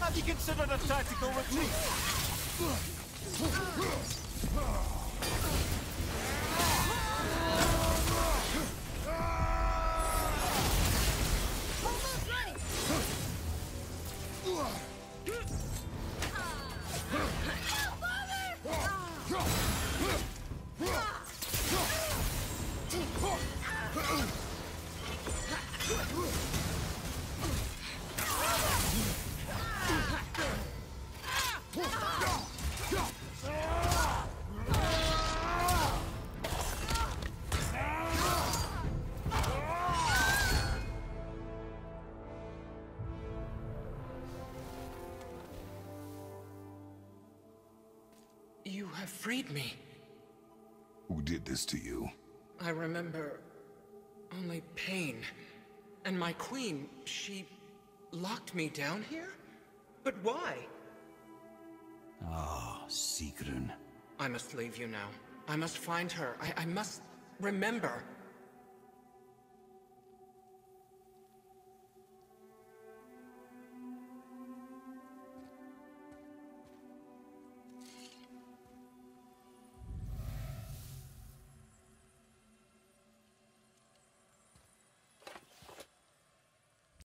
Have you considered a tactical retreat? You have freed me. Who did this to you? I remember only pain. And my queen, she locked me down here? But why? Ah, Sigrun. I must leave you now. I must find her. I, I must remember.